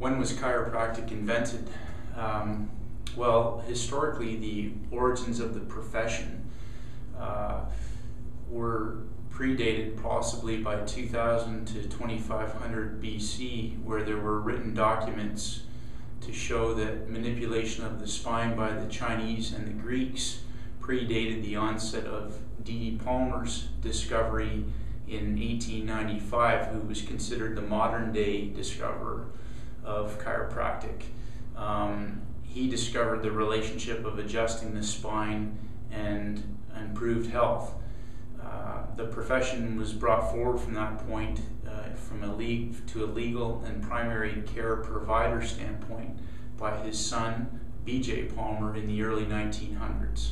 when was chiropractic invented? Um, well, historically, the origins of the profession uh, were predated possibly by 2000 to 2500 BC, where there were written documents to show that manipulation of the spine by the Chinese and the Greeks predated the onset of D.D. Palmer's discovery in 1895, who was considered the modern day discoverer of chiropractic. Um, he discovered the relationship of adjusting the spine and improved health. Uh, the profession was brought forward from that point uh, from a league to a legal and primary care provider standpoint by his son B.J. Palmer in the early 1900s.